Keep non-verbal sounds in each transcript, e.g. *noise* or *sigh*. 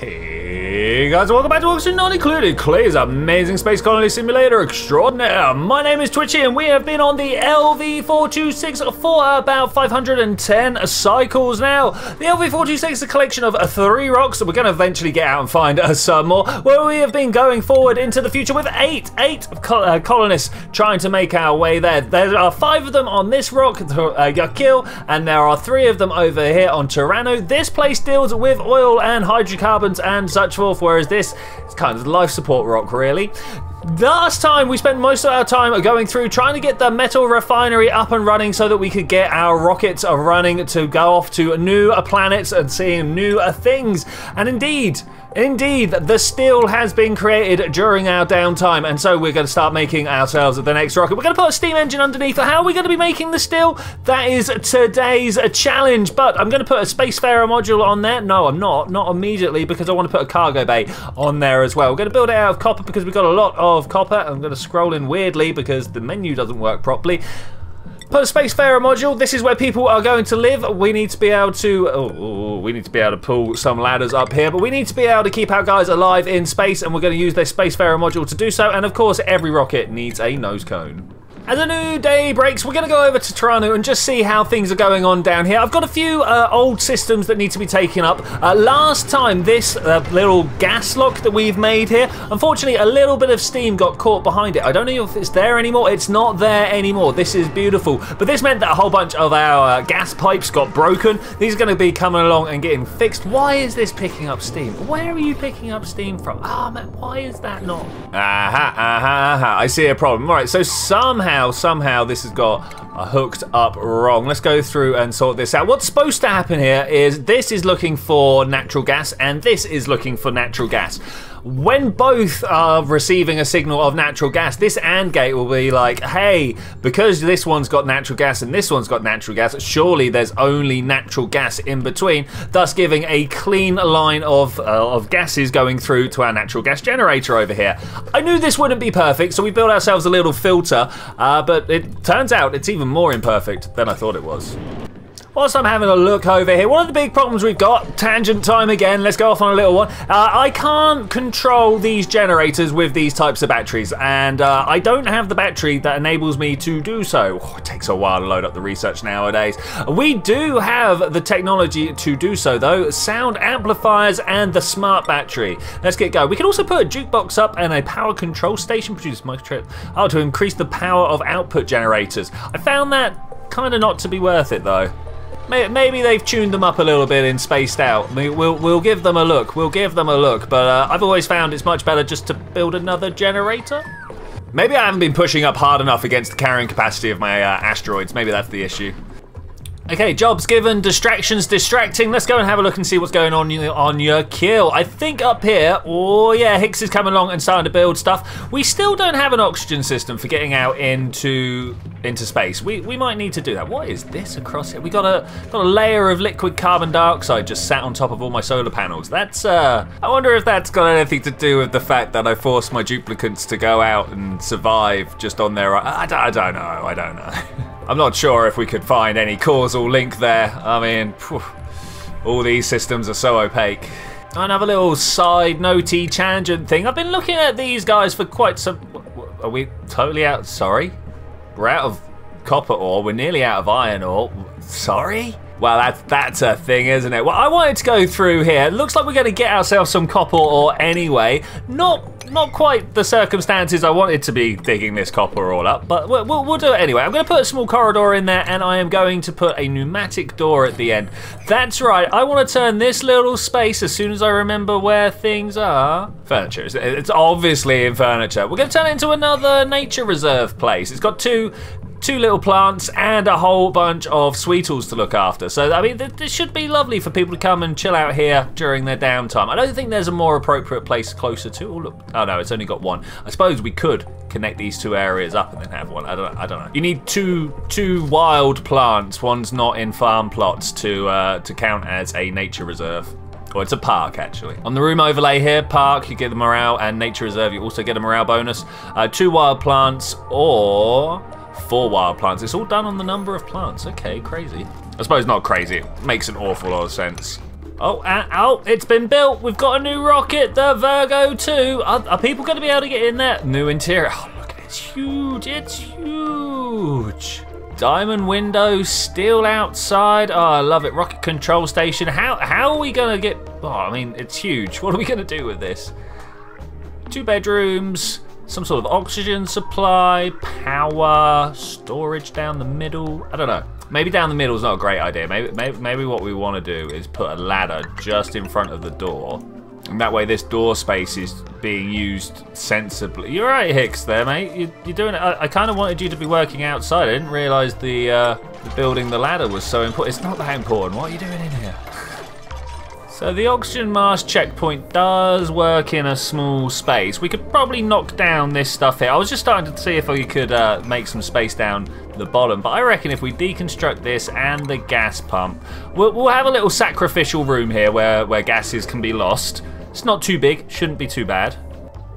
Hey guys, welcome back to Oxygen Not Included, Klei's amazing space colony simulator extraordinaire. My name is Twitchi and we have been on the LV426 for about 510 cycles now. The LV426 is a collection of three rocks that we're going to eventually get out and find uh, some more, where we have been going forward into the future with eight, eight uh, colonists trying to make our way there. There are five of them on this rock, uh, Yakil, and there are three of them over here on Tyranno. This place deals with oil and hydrocarbons and such forth, whereas this is kind of life support rock, really. Last time we spent most of our time going through trying to get the metal refinery up and running so that we could get our rockets running to go off to new planets and seeing new things. And indeed, Indeed, the steel has been created during our downtime, and so we're going to start making ourselves the next rocket. We're going to put a steam engine underneath. How are we going to be making the steel? That is today's challenge, but I'm going to put a Spacefarer module on there. No, I'm not. Not immediately, because I want to put a cargo bay on there as well. We're going to build it out of copper because we've got a lot of copper. I'm going to scroll in weirdly because the menu doesn't work properly. Put a Spacefarer module. This is where people are going to live. We need to be able to... Oh, we need to be able to pull some ladders up here. But we need to be able to keep our guys alive in space. And we're going to use this Spacefarer module to do so. And of course, every rocket needs a nose cone. As a new day breaks, we're going to go over to Toronto and just see how things are going on down here. I've got a few uh, old systems that need to be taken up. Uh, last time, this uh, little gas lock that we've made here, unfortunately, a little bit of steam got caught behind it. I don't know if it's there anymore. It's not there anymore. This is beautiful. But this meant that a whole bunch of our uh, gas pipes got broken. These are going to be coming along and getting fixed. Why is this picking up steam? Where are you picking up steam from? Ah, oh, man, why is that not? Aha, aha, aha. I see a problem. All right, so somehow somehow, somehow this has got hooked up wrong. Let's go through and sort this out. What's supposed to happen here is this is looking for natural gas and this is looking for natural gas. When both are receiving a signal of natural gas, this AND gate will be like, hey, because this one's got natural gas and this one's got natural gas, surely there's only natural gas in between, thus giving a clean line of, uh, of gases going through to our natural gas generator over here. I knew this wouldn't be perfect, so we built ourselves a little filter, uh, but it turns out it's even more imperfect than I thought it was. Whilst I'm having a look over here, one of the big problems we've got, tangent time again, let's go off on a little one. Uh, I can't control these generators with these types of batteries, and uh, I don't have the battery that enables me to do so. Oh, it takes a while to load up the research nowadays. We do have the technology to do so, though, sound amplifiers and the smart battery. Let's get going. We can also put a jukebox up and a power control station, produce microchip, oh, to increase the power of output generators. I found that kind of not to be worth it, though. Maybe they've tuned them up a little bit and Spaced Out. We'll, we'll give them a look. We'll give them a look. But uh, I've always found it's much better just to build another generator. Maybe I haven't been pushing up hard enough against the carrying capacity of my uh, asteroids. Maybe that's the issue. Okay, jobs given, distractions distracting. Let's go and have a look and see what's going on on your kill. I think up here, oh yeah, Hicks is coming along and starting to build stuff. We still don't have an oxygen system for getting out into into space. We we might need to do that. What is this across here? We got a got a layer of liquid carbon dioxide just sat on top of all my solar panels. That's uh, I wonder if that's got anything to do with the fact that I forced my duplicants to go out and survive just on their. I, I, I don't know. I don't know. *laughs* I'm not sure if we could find any causal link there. I mean, phew, all these systems are so opaque. Another little side notey tangent thing. I've been looking at these guys for quite some... Are we totally out? Sorry? We're out of copper ore. We're nearly out of iron ore. Sorry? Well, that's, that's a thing, isn't it? Well, I wanted to go through here. Looks like we're going to get ourselves some copper ore anyway. Not not quite the circumstances I wanted to be digging this copper all up, but we'll, we'll, we'll do it anyway. I'm going to put a small corridor in there, and I am going to put a pneumatic door at the end. That's right, I want to turn this little space as soon as I remember where things are. Furniture, it's obviously in furniture. We're going to turn it into another nature reserve place. It's got two two little plants, and a whole bunch of sweetles to look after. So, I mean, this should be lovely for people to come and chill out here during their downtime. I don't think there's a more appropriate place closer to. Oh, look. Oh, no, it's only got one. I suppose we could connect these two areas up and then have one. I don't, I don't know. You need two two wild plants. One's not in farm plots to uh, to count as a nature reserve. Or it's a park, actually. On the room overlay here, park, you get the morale, and nature reserve, you also get a morale bonus. Uh, two wild plants, or four wild plants. It's all done on the number of plants. Okay, crazy. I suppose not crazy. It makes an awful lot of sense. Oh, uh, oh, it's been built. We've got a new rocket, the Virgo 2. Are, are people going to be able to get in there? New interior. Oh, look, it's huge. It's huge. Diamond windows, steel outside. Oh, I love it. Rocket control station. How how are we gonna get? Oh, I mean, it's huge. *laughs* What are we gonna do with this? Two bedrooms, some sort of oxygen supply, power, storage down the middle. I don't know. Maybe down the middle is not a great idea. Maybe, maybe, maybe what we want to do is put a ladder just in front of the door. And that way this door space is being used sensibly. You're right, Hicks, there, mate. You, are doing it. I, I kind of wanted you to be working outside. I didn't realise the, uh, the building the ladder was so important. It's not that important. What are you doing in here? So the oxygen mask checkpoint does work in a small space. We could probably knock down this stuff here. I was just starting to see if we could uh, make some space down the bottom, but I reckon if we deconstruct this and the gas pump, we'll, we'll have a little sacrificial room here where, where gases can be lost. It's not too big, shouldn't be too bad.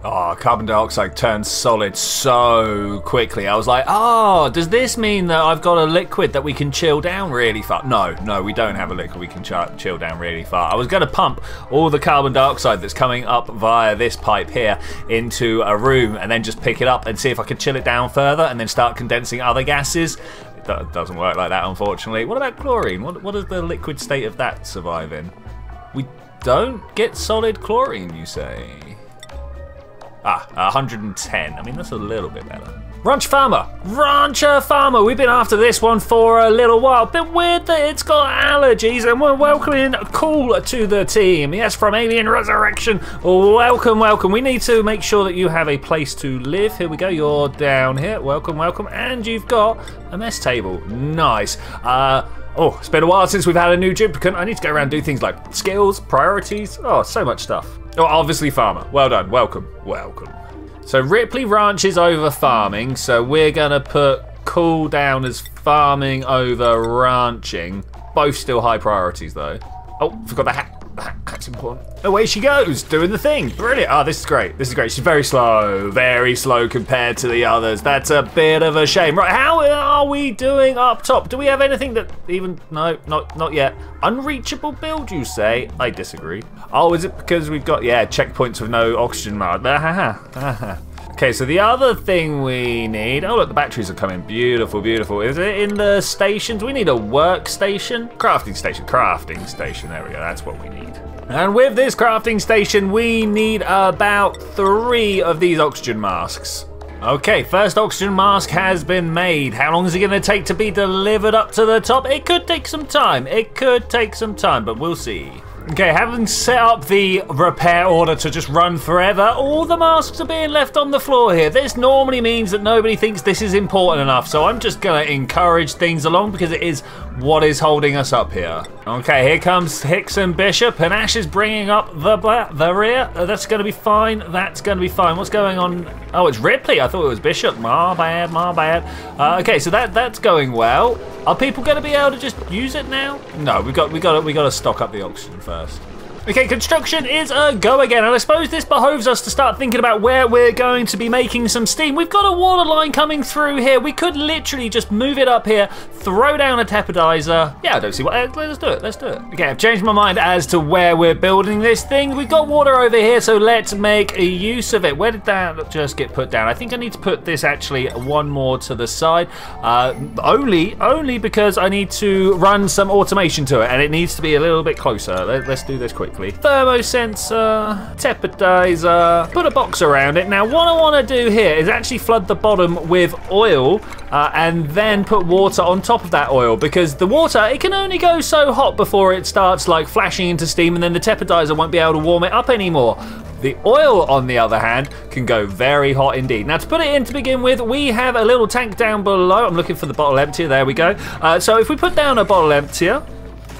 Oh, carbon dioxide turns solid so quickly. I was like, oh, does this mean that I've got a liquid that we can chill down really far? No, no, we don't have a liquid we can ch chill down really far. I was going to pump all the carbon dioxide that's coming up via this pipe here into a room and then just pick it up and see if I could chill it down further and then start condensing other gases. It doesn't work like that, unfortunately. What about chlorine? What, what does the liquid state of that survive in? We don't get solid chlorine, you say? Ah, 110. I mean, that's a little bit better. Ranch Farmer! Rancher Farmer! We've been after this one for a little while. Bit weird that it's got allergies and we're welcoming Call to the team. Yes, from Alien Resurrection. Welcome, welcome. We need to make sure that you have a place to live. Here we go. You're down here. Welcome, welcome. And you've got a mess table. Nice. Uh, Oh, it's been a while since we've had a new duplicant. I need to go around and do things like skills, priorities. Oh, so much stuff. Oh, obviously farmer. Well done. Welcome. Welcome. So Ripley Ranch is over farming, so we're going to put Call down as farming over ranching. Both still high priorities, though. Oh, forgot the hat. That's important. Away she goes, doing the thing. Brilliant. Oh, this is great. This is great. She's very slow. Very slow compared to the others. That's a bit of a shame. Right, how are we doing up top? Do we have anything that even... No, not, not yet. Unreachable build, you say? I disagree. Oh, is it because we've got... Yeah, checkpoints with no oxygen mark. *laughs* Okay, so the other thing we need... Oh, look, the batteries are coming. Beautiful, beautiful. Is it in the stations? We need a workstation? Crafting station. Crafting station. There we go. That's what we need. And with this crafting station, we need about three of these oxygen masks. Okay, first oxygen mask has been made. How long is it going to take to be delivered up to the top? It could take some time. It could take some time, but we'll see. Okay, having set up the repair order to just run forever, all the masks are being left on the floor here. This normally means that nobody thinks this is important enough, so I'm just going to encourage things along because it is what is holding us up here. Okay, here comes Hicks and Bishop, and Ash is bringing up the the rear. Uh, that's going to be fine. That's going to be fine. What's going on? Oh, it's Ripley. I thought it was Bishop. My bad, my bad. Uh, okay, so that that's going well. Are people going to be able to just use it now? No, we got we got we got to stock up the oxygen first first. Okay, construction is a go again, and I suppose this behoves us to start thinking about where we're going to be making some steam. We've got a water line coming through here. We could literally just move it up here, throw down a tepidizer. Yeah, I don't see what. Uh, let's do it. Let's do it. Okay, I've changed my mind as to where we're building this thing. We've got water over here, so let's make a use of it. Where did that just get put down? I think I need to put this actually one more to the side. Uh, only, only because I need to run some automation to it, and it needs to be a little bit closer. Let, let's do this quick quickly. Thermosensor, tepidizer, put a box around it. Now what I want to do here is actually flood the bottom with oil uh, and then put water on top of that oil because the water, it can only go so hot before it starts like flashing into steam and then the tepidizer won't be able to warm it up anymore. The oil, on the other hand, can go very hot indeed. Now, to put it in to begin with, we have a little tank down below. I'm looking for the bottle emptier. There we go. Uh, so if we put down a bottle emptier,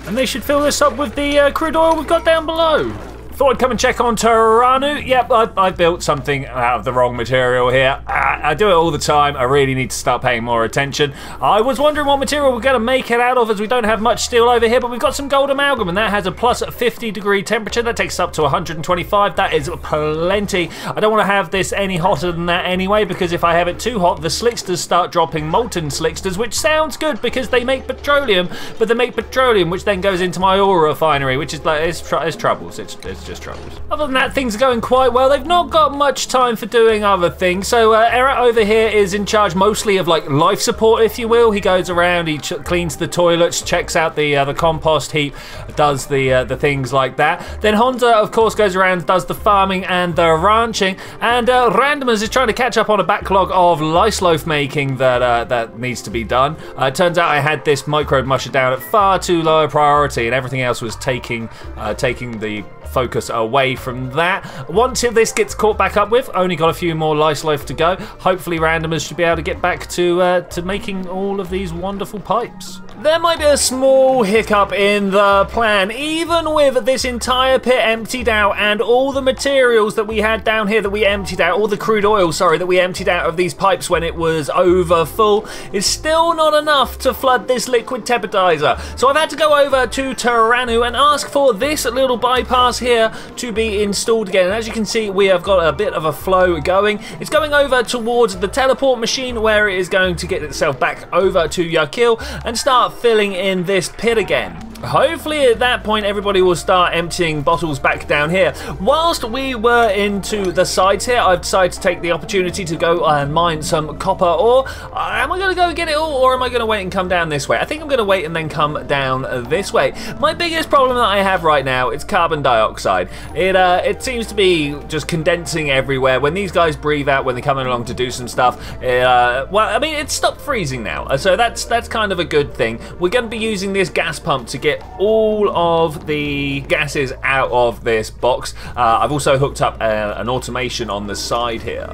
and they should fill this up with the uh, crude oil we've got down below. Thought I'd come and check on Terranu. Yep, I, I built something out of the wrong material here. I, I, do it all the time. I really need to start paying more attention. I was wondering what material we're going to make it out of as we don't have much steel over here, but we've got some gold amalgam and that has a plus 50 degree temperature. That takes up to 125. That is plenty. I don't want to have this any hotter than that anyway because if I have it too hot, the slicksters start dropping molten slicksters, which sounds good because they make petroleum, but they make petroleum which then goes into my oil refinery, which is like, it's, tr it's troubles. It's, it's just troubles. Other than that, things are going quite well. They've not got much time for doing other things. So uh, Eric over here is in charge mostly of like life support, if you will. He goes around, he cleans the toilets, checks out the uh, the compost heap, does the uh, the things like that. Then Honda, of course, goes around, does the farming and the ranching, and uh, Randomers is trying to catch up on a backlog of lice loaf making that uh, that needs to be done. Uh, turns out I had this microbe musher down at far too low a priority, and everything else was taking uh, taking the focus away from that. Once this gets caught back up with, only got a few more lice loaf to go. Hopefully randomers should be able to get back to uh, to making all of these wonderful pipes. There might be a small hiccup in the plan, even with this entire pit emptied out and all the materials that we had down here that we emptied out, all the crude oil, sorry, that we emptied out of these pipes when it was over full, is still not enough to flood this liquid tepidizer. So I've had to go over to Terranu and ask for this little bypass here to be installed again. And as you can see, we have got a bit of a flow going. It's going over towards the teleport machine where it is going to get itself back over to Yakil and start filling in this pit again. Hopefully at that point everybody will start emptying bottles back down here. Whilst we were into the sides here, I've decided to take the opportunity to go and mine some copper ore. Uh, am I going to go get it all or am I going to wait and come down this way? I think I'm going to wait and then come down this way. My biggest problem that I have right now is carbon dioxide. It, uh, it seems to be just condensing everywhere. When these guys breathe out when they're coming along to do some stuff, it, uh, well, I mean, it's stopped freezing now. So that's, that's kind of a good thing. We're going to be using this gas pump to get all of the gases out of this box. Uh, I've also hooked up uh, an automation on the side here.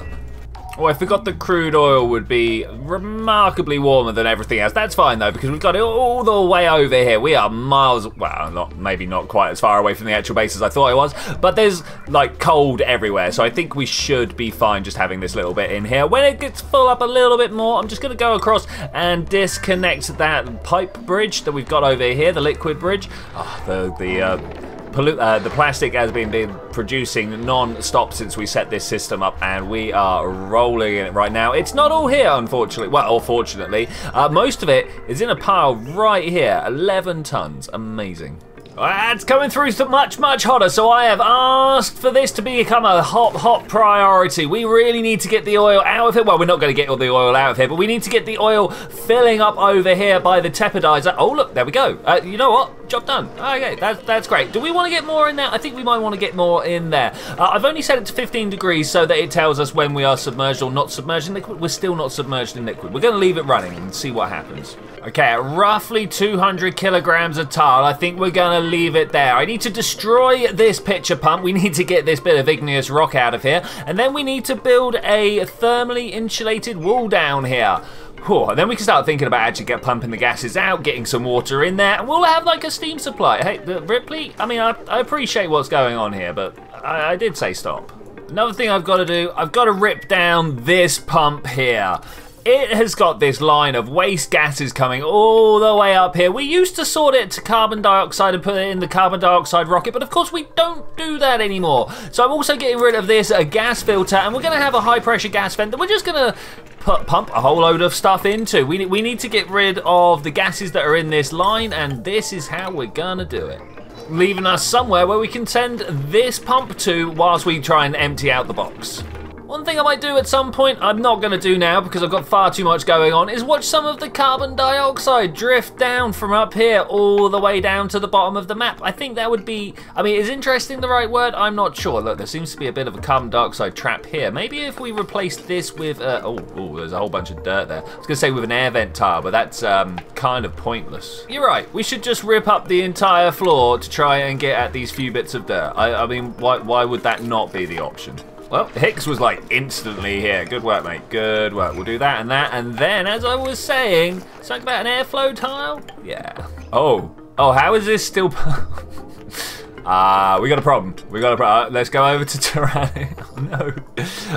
Oh, I forgot the crude oil would be remarkably warmer than everything else. That's fine though, because we've got it all the way over here. We are miles, well, not maybe not quite as far away from the actual base as I thought it was, but there's like cold everywhere. So I think we should be fine just having this little bit in here. When it gets full up a little bit more, I'm just going to go across and disconnect that pipe bridge that we've got over here, the liquid bridge. Oh, the the uh, uh, the plastic has been, producing non-stop since we set this system up and we are rolling in it right now. It's not all here, unfortunately. Well, or fortunately. Uh, most of it is in a pile right here. 11 tons. Amazing. It's coming through much, much hotter, so I have asked for this to become a hot, hot priority. We really need to get the oil out of here. Well, we're not going to get all the oil out of here, but we need to get the oil filling up over here by the tepidizer. Oh, look, there we go. Uh, you know what? Job done. Okay, that's, that's great. Do we want to get more in there? I think we might want to get more in there. Uh, I've only set it to 15 degrees so that it tells us when we are submerged or not submerged in liquid. We're still not submerged in liquid. We're going to leave it running and see what happens. Okay, roughly 200 kilograms of tile, I think we're going to leave it there. I need to destroy this pitcher pump. We need to get this bit of igneous rock out of here. And then we need to build a thermally insulated wall down here. Whew, then we can start thinking about actually get pumping the gases out, getting some water in there, and we'll have like a steam supply. Hey, Ripley, I mean, I, I appreciate what's going on here, but I, I did say stop. Another thing I've got to do, I've got to rip down this pump here. It has got this line of waste gases coming all the way up here. We used to sort it to carbon dioxide and put it in the carbon dioxide rocket, but of course we don't do that anymore. So I'm also getting rid of this a gas filter, and we're going to have a high pressure gas vent that we're just going to pump a whole load of stuff into. We, we need to get rid of the gases that are in this line, and this is how we're going to do it leaving us somewhere where we can send this pump to whilst we try and empty out the box. One thing I might do at some point, I'm not going to do now because I've got far too much going on, is watch some of the carbon dioxide drift down from up here all the way down to the bottom of the map. I think that would be, I mean, is interesting the right word? I'm not sure. Look, there seems to be a bit of a carbon dioxide trap here. Maybe if we replace this with, uh, oh, oh, there's a whole bunch of dirt there. I was going to say with an air vent tile, but that's um, kind of pointless. You're right, we should just rip up the entire floor to try and get at these few bits of dirt. I, I mean, why, why would that not be the option? Well, Hicks was like instantly here. Good work, mate. Good work. We'll do that and that. And then, as I was saying, something about an airflow tile? Yeah. Oh. Oh, how is this still... *laughs* Uh, we got a problem. We got a problem. Uh, let's go over to *laughs* Tyranny. oh, no.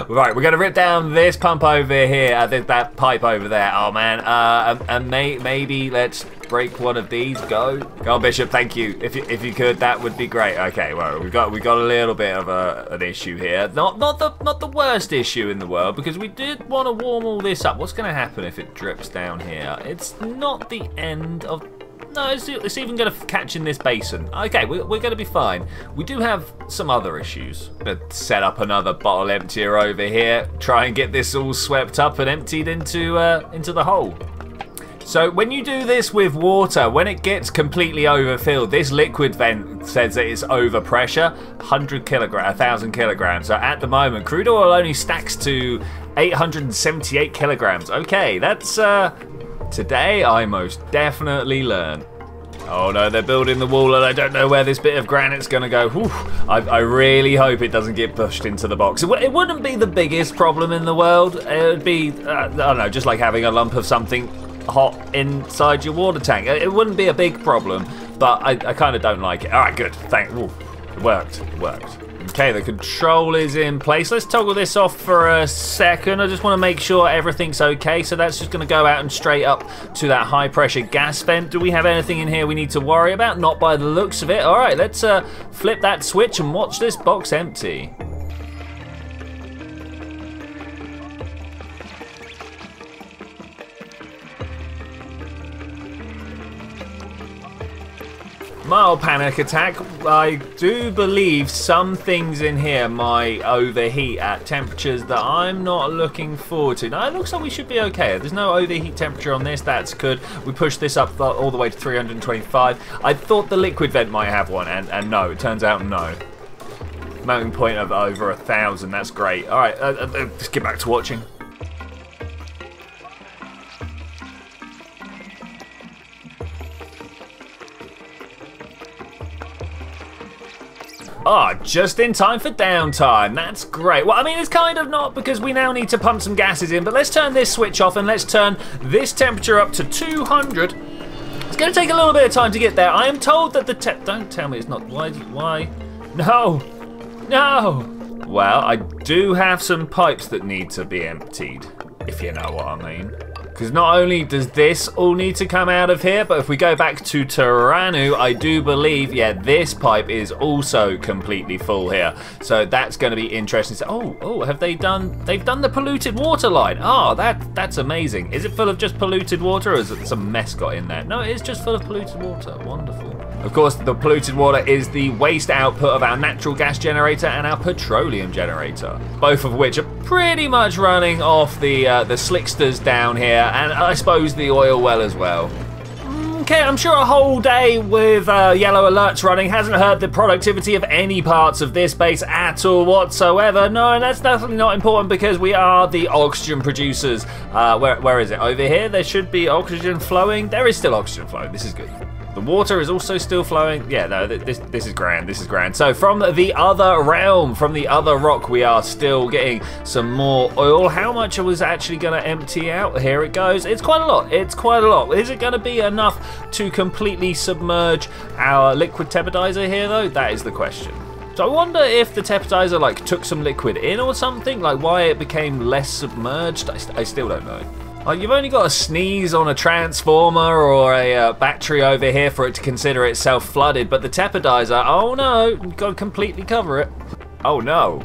Right, we're going to rip down this pump over here, uh, that pipe over there. Oh, man. Uh, and, and may, maybe let's break one of these. Go. Go on, Bishop. Thank you. If you, if you could, that would be great. Okay, well, we got we got a little bit of a, an issue here. Not not the not the worst issue in the world because we did want to warm all this up. What's going to happen if it drips down here? It's not the end of no, it's, it's even going to catch in this basin. Okay, we're, we're going to be fine. We do have some other issues. Let's set up another bottle emptier over here. Try and get this all swept up and emptied into uh, into the hole. So when you do this with water, when it gets completely overfilled, this liquid vent says that it's over pressure, 100 kilogram, 1,000 kilograms. So at the moment, crude oil only stacks to 878 kilograms. Okay, that's, uh, today I most definitely learn. Oh no, they're building the wall and I don't know where this bit of granite's going to go. I, I, really hope it doesn't get pushed into the box. It, it, wouldn't be the biggest problem in the world. It would be, uh, I don't know, just like having a lump of something hot inside your water tank. It wouldn't be a big problem, but I, I kind of don't like it. All right, good. Thank. Ooh, it worked. It worked. Okay, the control is in place. Let's toggle this off for a second. I just want to make sure everything's okay. So that's just going to go out and straight up to that high pressure gas vent. Do we have anything in here we need to worry about? Not by the looks of it. All right, let's uh, flip that switch and watch this box empty. Mild panic attack. I do believe some things in here might overheat at temperatures that I'm not looking forward to. Now, it looks like we should be okay. There's no overheat temperature on this. That's good. We pushed this up all the way to 325. I thought the liquid vent might have one, and, and no, it turns out no. Melting point of over a thousand. That's great. All right, uh, uh, let's get back to watching. Ah, oh, just in time for downtime. That's great. Well, I mean, it's kind of not because we now need to pump some gases in, but let's turn this switch off and let's turn this temperature up to 200. It's going to take a little bit of time to get there. I am told that the te- Don't tell me it's not. Why? Why? No. No. Well, I do have some pipes that need to be emptied, if you know what I mean. Because not only does this all need to come out of here, but if we go back to Taranu, I do believe, yeah, this pipe is also completely full here. So that's going to be interesting. So, oh, oh, have they done, they've done the polluted water line. Oh, that that's amazing. Is it full of just polluted water or is it some mess got in there? No, it is just full of polluted water. Wonderful. Of course, the polluted water is the waste output of our natural gas generator and our petroleum generator, both of which are pretty much running off the uh, the slicksters down here, and I suppose the oil well as well. Okay, I'm sure a whole day with uh, yellow alerts running hasn't hurt the productivity of any parts of this base at all whatsoever. No, and that's definitely not important because we are the oxygen producers. Uh, where, where is it? Over here, there should be oxygen flowing. There is still oxygen flowing. This is good. The water is also still flowing. Yeah, no, this this is grand. This is grand. So from the other realm, from the other rock, we are still getting some more oil. How much was actually going to empty out? Here it goes. It's quite a lot. It's quite a lot. Is it going to be enough to completely submerge our liquid tepidizer here, though? That is the question. So I wonder if the tepidizer like took some liquid in or something, like why it became less submerged. I, st I still don't know. Oh, you've only got to sneeze on a transformer or a uh, battery over here for it to consider itself flooded, but the tepidizer, oh no, got to completely cover it. Oh no.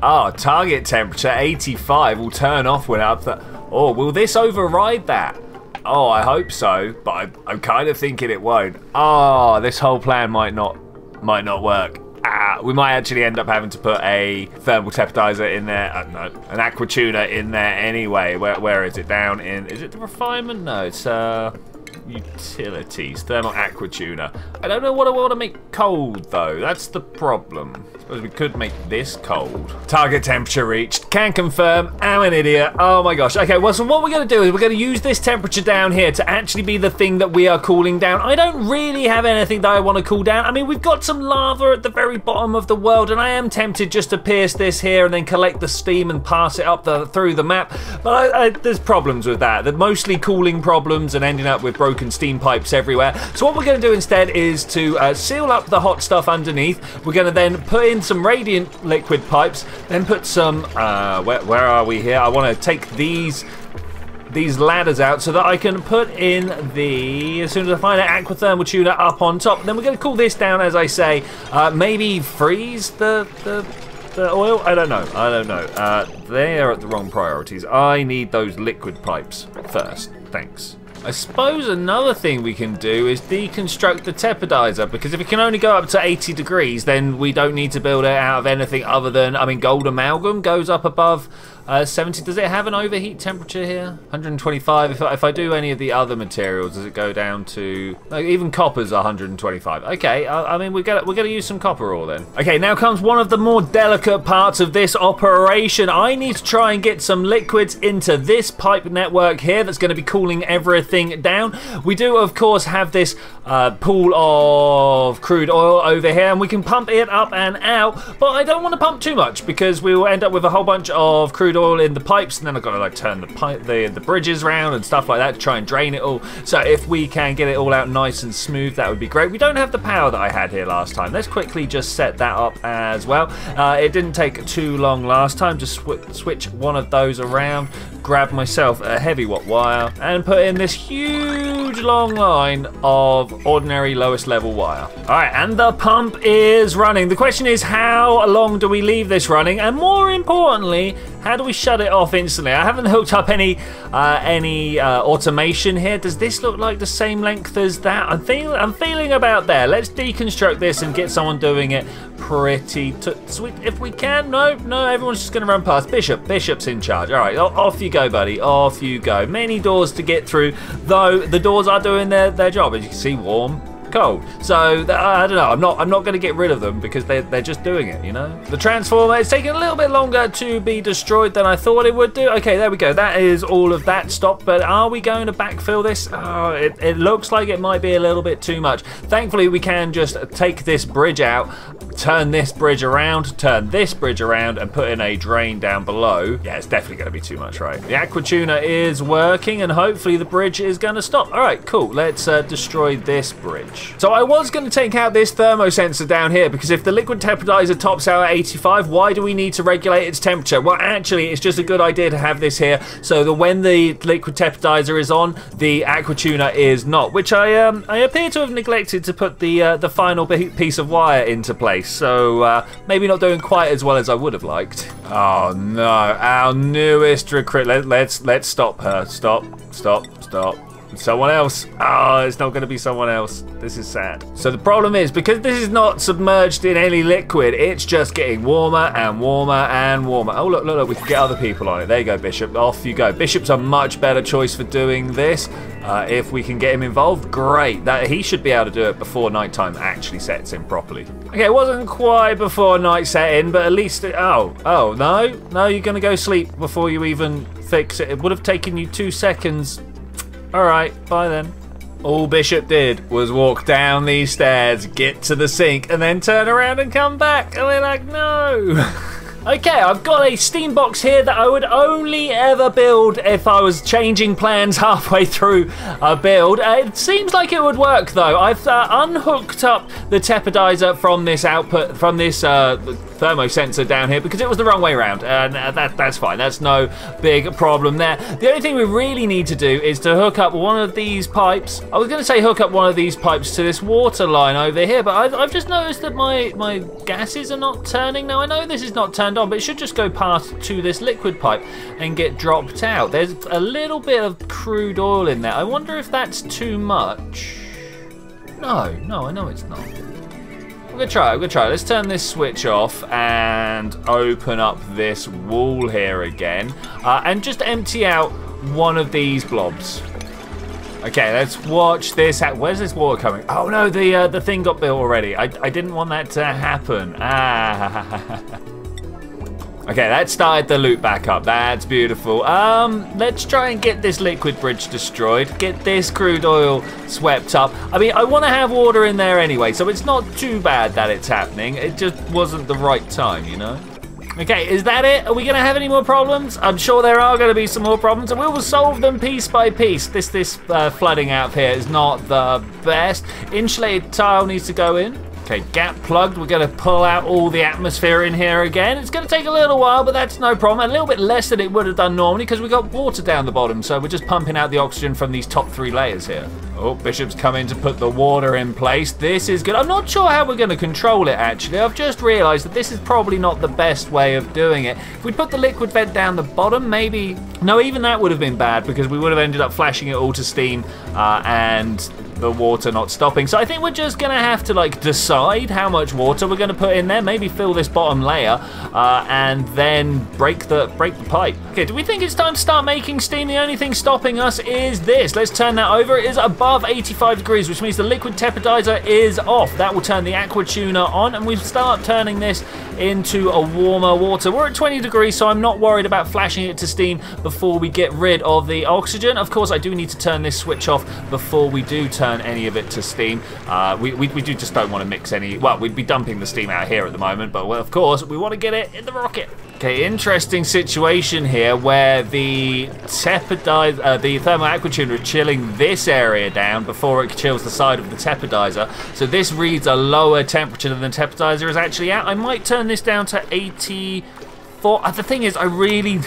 Ah, oh, target temperature 85 will turn off when up the... Oh, will this override that? Oh, I hope so, but I, I'm kind of thinking it won't. Oh, this whole plan might not might not work ah, we might actually end up having to put a thermal tepidizer in there. Uh, no, an aqua tuner in there anyway. Where, where is it? Down in, is it the refinement? No, it's, uh, Utilities, thermal aqua tuner. I don't know what I want to make cold though. That's the problem. Suppose we could make this cold. Target temperature reached. Can confirm. I'm an idiot. Oh my gosh. Okay, well, so what we're going to do is we're going to use this temperature down here to actually be the thing that we are cooling down. I don't really have anything that I want to cool down. I mean, we've got some lava at the very bottom of the world, and I am tempted just to pierce this here and then collect the steam and pass it up the, through the map. But I, I, there's problems with that. They're mostly cooling problems and ending up with broken broken steam pipes everywhere. So what we're going to do instead is to uh, seal up the hot stuff underneath. We're going to then put in some radiant liquid pipes, then put some, uh, where, where are we here? I want to take these these ladders out so that I can put in the, as soon as I find an aquathermal tuner up on top. Then we're going to cool this down, as I say. Uh, maybe freeze the, the, the oil? I don't know. I don't know. Uh, they are at the wrong priorities. I need those liquid pipes first. Thanks. I suppose another thing we can do is deconstruct the tepidizer because if it can only go up to 80 degrees then we don't need to build it out of anything other than, I mean gold amalgam goes up above uh, 70, does it have an overheat temperature here? 125, if I, if I do any of the other materials, does it go down to, like, even copper's 125. Okay, I, I mean, we're gonna, we're gonna use some copper ore then. Okay, now comes one of the more delicate parts of this operation. I need to try and get some liquids into this pipe network here that's gonna be cooling everything down. We do, of course, have this uh, pool of crude oil over here, and we can pump it up and out, but I don't want to pump too much because we will end up with a whole bunch of crude crude oil in the pipes, and then I've got to like turn the pipe, the the bridges around and stuff like that to try and drain it all. So if we can get it all out nice and smooth, that would be great. We don't have the power that I had here last time. Let's quickly just set that up as well. Uh, it didn't take too long last time. Just sw switch one of those around, grab myself a heavy watt wire, and put in this huge long line of ordinary lowest level wire. All right, and the pump is running. The question is, how long do we leave this running? And more importantly, how do we shut it off instantly? I haven't hooked up any uh, any uh, automation here. Does this look like the same length as that? I'm feeling I'm feeling about there. Let's deconstruct this and get someone doing it pretty sweet if we can. No, no, everyone's just going to run past. Bishop, Bishop's in charge. All right, off you go, buddy. Off you go. Many doors to get through, though the doors are doing their, their job. As you can see, warm, cold. So I don't know. I'm not. I'm not going to get rid of them because they're they're just doing it. You know. The transformer is taking a little bit longer to be destroyed than I thought it would do. Okay, there we go. That is all of that stop. But are we going to backfill this? Oh, it, it looks like it might be a little bit too much. Thankfully, we can just take this bridge out turn this bridge around, turn this bridge around, and put in a drain down below. Yeah, it's definitely going to be too much, right? The aquatuner is working, and hopefully the bridge is going to stop. All right, cool. Let's uh, destroy this bridge. So I was going to take out this thermosensor down here, because if the liquid tepidizer tops out at 85, why do we need to regulate its temperature? Well, actually, it's just a good idea to have this here, so that when the liquid tepidizer is on, the aquatuner is not, which I um, I appear to have neglected to put the uh, the final piece of wire into place so uh, maybe not doing quite as well as I would have liked. Oh no, our newest recruit. Let, let's let's stop her. Stop, stop, stop. Someone else. Oh, it's not going to be someone else. This is sad. So the problem is, because this is not submerged in any liquid, it's just getting warmer and warmer and warmer. Oh, look, look, look, we can get other people on it. There you go, Bishop. Off you go. Bishop's a much better choice for doing this. Uh, if we can get him involved, great. That He should be able to do it before nighttime actually sets in properly. Okay, it wasn't quite before night set in, but at least... It, oh, oh, no? No, you're going to go sleep before you even fix it. It would have taken you two seconds. All right, bye then. All Bishop did was walk down these stairs, get to the sink, and then turn around and come back. And we're like, no. *laughs* Okay, I've got a steam box here that I would only ever build if I was changing plans *laughs* halfway through a build. Uh, it seems like it would work though. I've uh, unhooked up the tepidizer from this output, from this uh, thermo sensor down here because it was the wrong way around and uh, that, that's fine that's no big problem there. The only thing we really need to do is to hook up one of these pipes. I was going to say hook up one of these pipes to this water line over here but I've, I've just noticed that my my gases are not turning. Now I know this is not turned on but it should just go past to this liquid pipe and get dropped out. There's a little bit of crude oil in there. I wonder if that's too much. No no I know it's not I'm gonna try, I'm gonna try. Let's turn this switch off and open up this wall here again. Uh, and just empty out one of these blobs. Okay, let's watch this. Where's this water coming? Oh no, the uh, the thing got built already. I, I didn't want that to happen. Ah. *laughs* Okay, that started the loop back up. That's beautiful. Um, let's try and get this liquid bridge destroyed. Get this crude oil swept up. I mean, I want to have water in there anyway, so it's not too bad that it's happening. It just wasn't the right time, you know? Okay, is that it? Are we going to have any more problems? I'm sure there are going to be some more problems, and we will solve them piece by piece. This this uh, flooding out here is not the best. Insulated tile needs to go in. Okay, gap plugged. We're going to pull out all the atmosphere in here again. It's going to take a little while, but that's no problem. A little bit less than it would have done normally because we've got water down the bottom. So we're just pumping out the oxygen from these top three layers here. Oh, Bishop's coming to put the water in place. This is good. I'm not sure how we're going to control it, actually. I've just realised that this is probably not the best way of doing it. If we put the liquid vent down the bottom, maybe... No, even that would have been bad because we would have ended up flashing it all to steam uh, and the water not stopping. So I think we're just going to have to like decide how much water we're going to put in there. Maybe fill this bottom layer uh, and then break the break the pipe. Okay, do we think it's time to start making steam? The only thing stopping us is this. Let's turn that over. It is above 85 degrees, which means the liquid tepidizer is off. That will turn the aqua tuner on and we start turning this into a warmer water. We're at 20 degrees, so I'm not worried about flashing it to steam before we get rid of the oxygen. Of course, I do need to turn this switch off before we do turn any of it to steam. Uh, we, we, we, do just don't want to mix any, well, we'd be dumping the steam out here at the moment, but well, of course, we want to get it in the rocket. Okay, interesting situation here where the tepidizer, uh, the thermal aquatuner is chilling this area down before it chills the side of the tepidizer. So this reads a lower temperature than the tepidizer is actually at. I might turn this down to 84. Uh, the thing is, I really,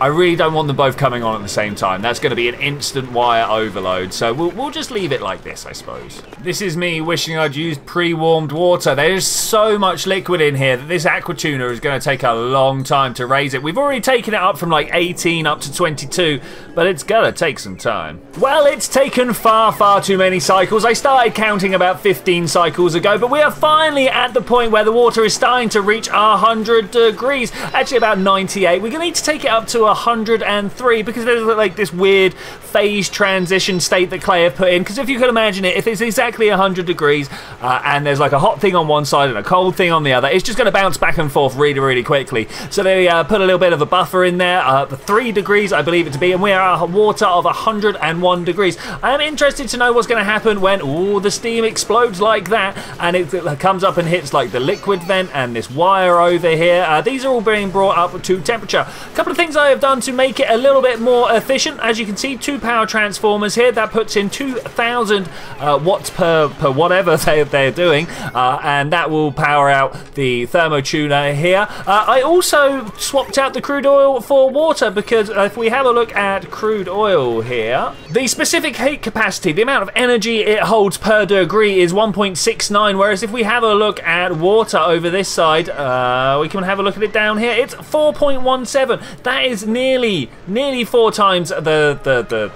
I really don't want them both coming on at the same time. That's going to be an instant wire overload. So we'll, we'll just leave it like this, I suppose. This is me wishing I'd used pre-warmed water. There's so much liquid in here that this aqua tuner is going to take a long time to raise it. We've already taken it up from like 18 up to 22, but it's going to take some time. Well, it's taken far, far too many cycles. I started counting about 15 cycles ago, but we are finally at the point where the water is starting to reach 100 degrees. Actually, about 98. We're going to need to take it up to 103 because there's like this weird phase transition state that Klei have put in. Because if you can imagine it, if it's exactly 100 degrees uh, and there's like a hot thing on one side and a cold thing on the other, it's just going to bounce back and forth really, really quickly. So they uh, put a little bit of a buffer in there, uh, the three degrees I believe it to be, and we are at water of 101 degrees. I am interested to know what's going to happen when all the steam explodes like that and it, it, comes up and hits like the liquid vent and this wire over here. Uh, these are all being brought up to temperature. A couple of things I have done to make it a little bit more efficient. As you can see, two power transformers here. That puts in 2,000 uh, watts per, per whatever *laughs* they, they're doing. Uh, and that will power out the thermo tuner here. Uh, I also swapped out the crude oil for water because if we have a look at crude oil here, the specific heat capacity, the amount of energy it holds per degree is 1.69. Whereas if we have a look at water over this side, uh, we can have a look at it down here. It's 4.17. That is nearly, nearly four times the, the, the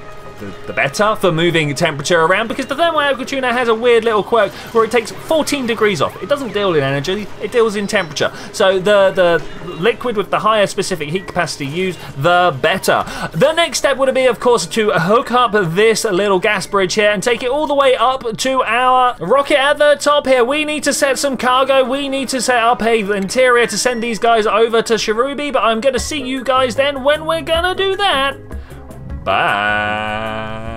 the, better for moving temperature around because the thermal aquatuner has a weird little quirk where it takes 14 degrees off. It doesn't deal in energy, it deals in temperature. So the, the liquid with the higher specific heat capacity used, the better. The next step would be, of course, to hook up this little gas bridge here and take it all the way up to our rocket at the top here. We need to set some cargo. We need to set up a interior to send these guys over to Cherubi, but I'm going to see you guys then when we're going to do that. Bye.